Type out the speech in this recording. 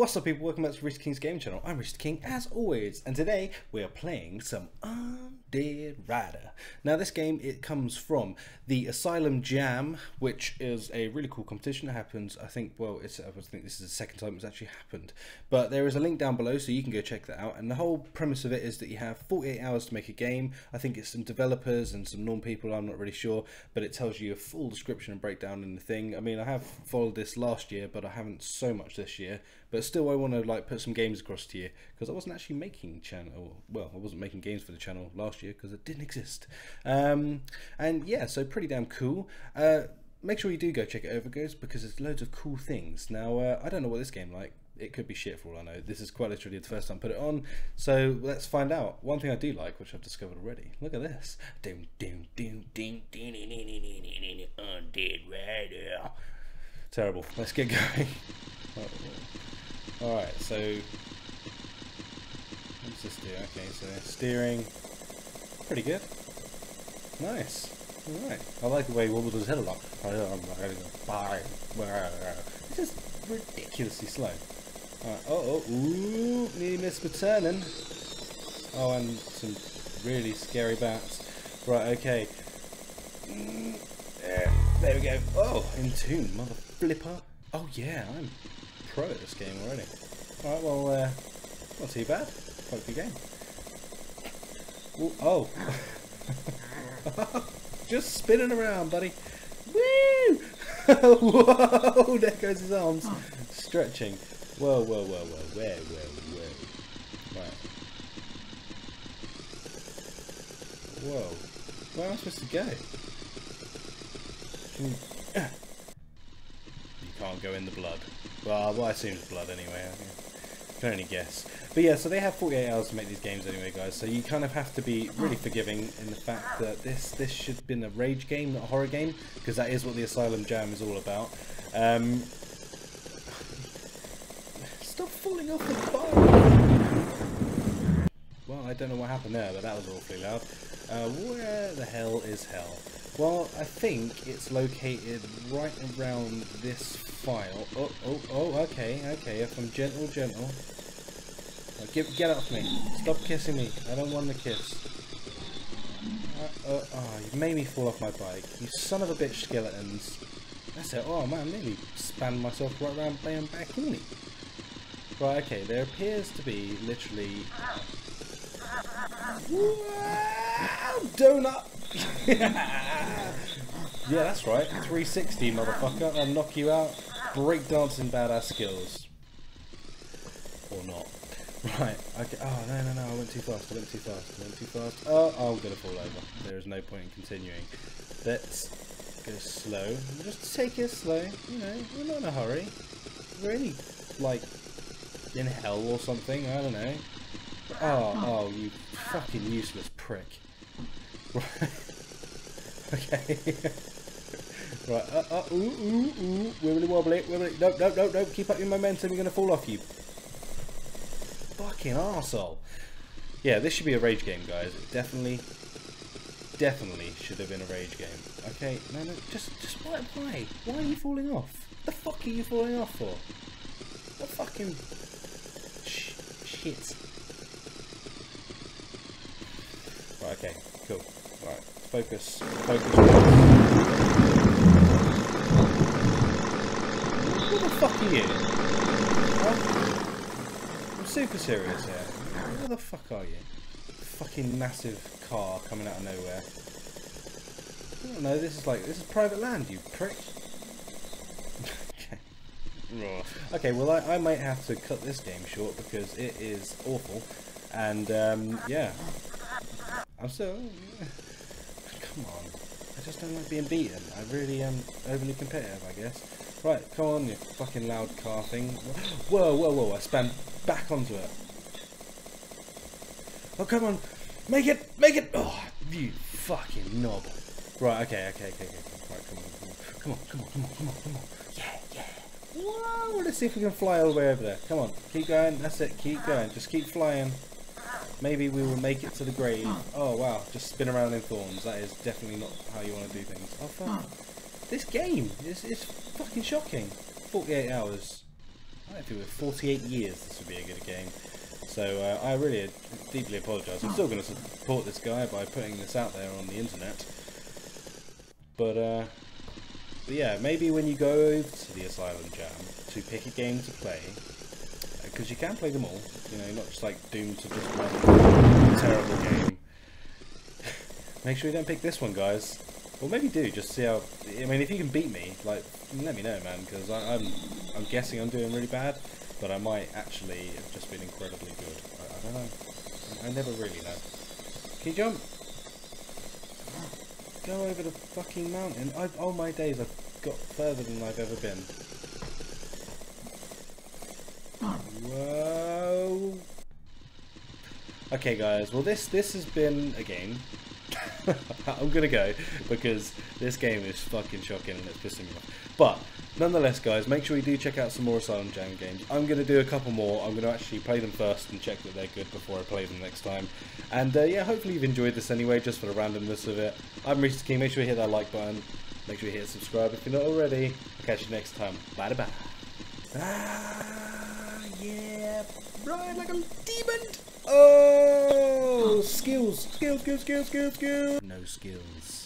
What's up people, welcome back to Rhys Da King's Game Channel. I'm Rhys Da King as always and today we are playing some Undead Rider. Now this game it comes from the Asylum Jam which is a really cool competition that happens I think well it's I think this is the second time it's actually happened but there is a link down below so you can go check that out and the whole premise of it is that you have 48 hours to make a game. I think it's some developers and some normal people I'm not really sure but it tells you a full description and breakdown in the thing. I mean I have followed this last year but I haven't so much this year but still I want to like put some games across to you because I wasn't actually making channel well I wasn't making games for the channel last year because it didn't exist um, and yeah so pretty damn cool uh, make sure you do go check it over guys because there's loads of cool things now uh, I don't know what this game like it could be shit for all I know. This is quite literally the first time I put it on, so let's find out. One thing I do like, which I've discovered already, look at this. Undead rider. Terrible. Let's get going. Alright, so what's this do? Okay, so steering pretty good. Nice. Alright. I like the way he wobbled his head a lot. This is ridiculously slow. Right. Oh, oh, ooh, nearly missed for turning. Oh, and some really scary bats. Right, okay. Mm, yeah, there we go. Oh, in tune, mother flipper. Oh yeah, I'm pro at this game already. Alright, well, uh, not too bad. Quite a good game. Ooh, oh. Just spinning around, buddy. Woo! Whoa! There goes his arms. Stretching. Whoa, whoa, whoa, whoa. Where, where, where? Right. Whoa. Where am I supposed to go? Can you... go in the blood. Well, well I assume it's blood anyway. I can only guess. But yeah, so they have 48 hours to make these games anyway, guys. So you kind of have to be really forgiving in the fact that this this should have been a rage game, not a horror game, because that is what the Asylum Jam is all about. Um, stop falling off the bar! Well, I don't know what happened there, but that was awfully loud. Uh, where the hell is hell? Well, I think it's located right around this file. Oh, oh, oh, okay, okay. If I'm gentle, gentle. Get, get off me. Stop kissing me. I don't want the kiss. Uh, uh, oh, you made me fall off my bike. You son of a bitch skeletons. That's it. Oh man, nearly spanned myself right around playing back horny. Right, okay, there appears to be literally... Wow, donut! yeah, that's right. 360, motherfucker. I'll knock you out. Breakdancing badass skills. Or not. Right, okay. Oh, no, no, no. I went too fast. I went too fast. I went too fast. Oh, I'm going to fall over. There is no point in continuing. Let's go slow. Just take it slow. You know, we're not in a hurry. We're like, in hell or something. I don't know. Oh, oh, you fucking useless prick. Okay. right. Uh, uh, ooh, ooh, ooh. Wibbly wobbly, wibbly. Nope, nope, nope, nope. Keep up your momentum. You're going to fall off, you. Fucking arsehole. Yeah, this should be a rage game, guys. It definitely, definitely should have been a rage game. Okay, no, no, just, just why, why? Why are you falling off? The fuck are you falling off for? What fucking sh shit? Right, okay, cool. Right, focus, focus. Who the fuck are you? Huh? I'm super serious here. Where the fuck are you? Fucking massive car coming out of nowhere. I don't know, this is like, this is private land, you prick. okay. Okay, well I, I might have to cut this game short because it is awful. And, um, yeah. I'm so... Come on. I just don't like being beaten. I really am overly competitive, I guess. Right, come on, you fucking loud car thing. Whoa, whoa, whoa, I spam back onto it. Oh, come on. Make it, make it. Oh, you fucking knob. Right, okay, okay, okay, okay. Right, come on, come on, come on, come on, come on, come on. Yeah, yeah. Whoa, let's see if we can fly all the way over there. Come on, keep going. That's it, keep going. Just keep flying. Maybe we will make it to the grave. Oh wow, just spin around in thorns. That is definitely not how you want to do things. Oh fuck. This game is, is fucking shocking. 48 hours. I think with 48 years this would be a good game. So uh, I really deeply apologise. I'm still going to support this guy by putting this out there on the internet. But, uh, but yeah, maybe when you go over to the Asylum Jam to pick a game to play, because you can play them all, you know, not just like doomed to just one terrible game. Make sure you don't pick this one, guys. Or maybe do, just see how... I mean, if you can beat me, like, let me know, man, because I'm, I'm guessing I'm doing really bad but I might actually have just been incredibly good. I, I don't know. I, I never really know. Can you jump? Go over the fucking mountain. I've, all my days I've got further than I've ever been. Whoa. Okay guys, well this this has been a game. I'm gonna go because this game is fucking shocking and it's pissing me off. But Nonetheless, guys, make sure you do check out some more Asylum Jam games. I'm to do a couple more. I'm to actually play them first and check that they're good before I play them next time. And uh, yeah, hopefully you've enjoyed this anyway, just for the randomness of it. I'm Rhys King. Make sure you hit that like button. Make sure you hit subscribe if you're not already. I'll catch you next time. Bye bye. Ah, yeah. Ride like a demon. Oh, skills, skills, skills, skills, skills, skills. No skills.